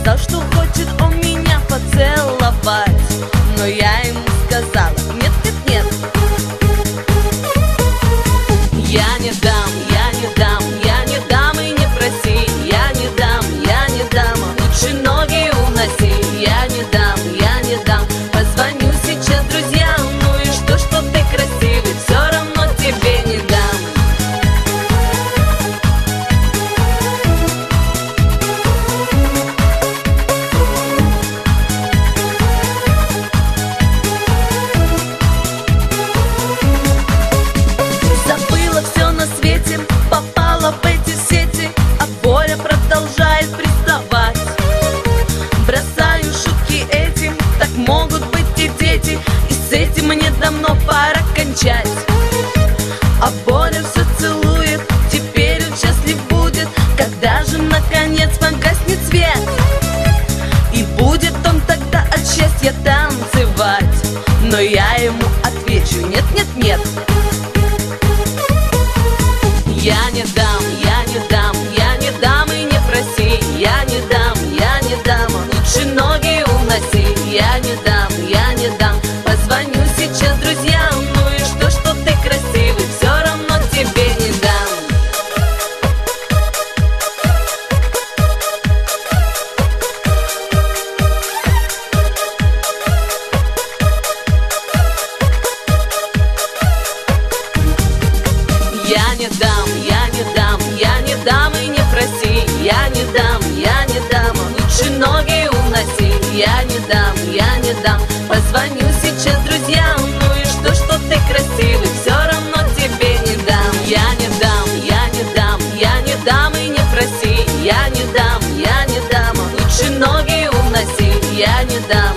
сказал, что хочет он меня поцеловать, но я А Боря все целует, теперь он счастлив будет Когда же наконец погаснет свет. И будет он тогда от счастья танцевать. Но я ему отвечу нет, нет, нет Я не дам, я не дам, я не дам и не проси. Я не дам, я не дам, лучше ноги уноси. Я не дам, дам и не проси Я не дам, я не дам, лучше ноги уноси. Я не дам, я не дам, позвоню сейчас друзьям. Ну и что, что ты красивый, все равно тебе не дам. Я не дам, я не дам, я не дам и не проси. Я не дам, я не дам, лучше ноги уноси. Я не дам